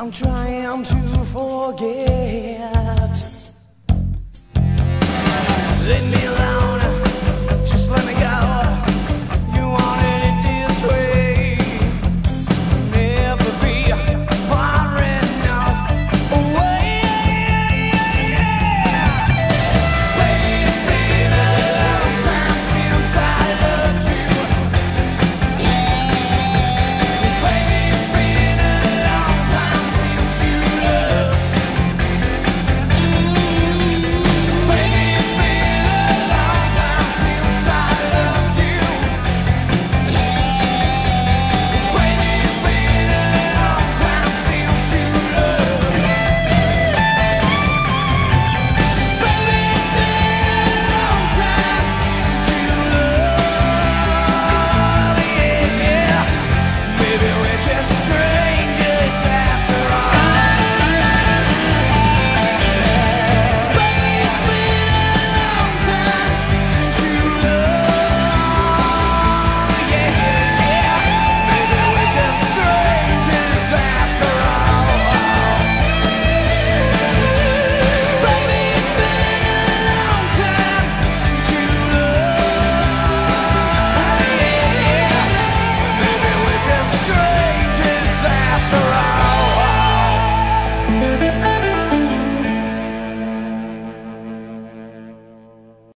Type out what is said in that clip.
I'm trying to forget. Leave me alone.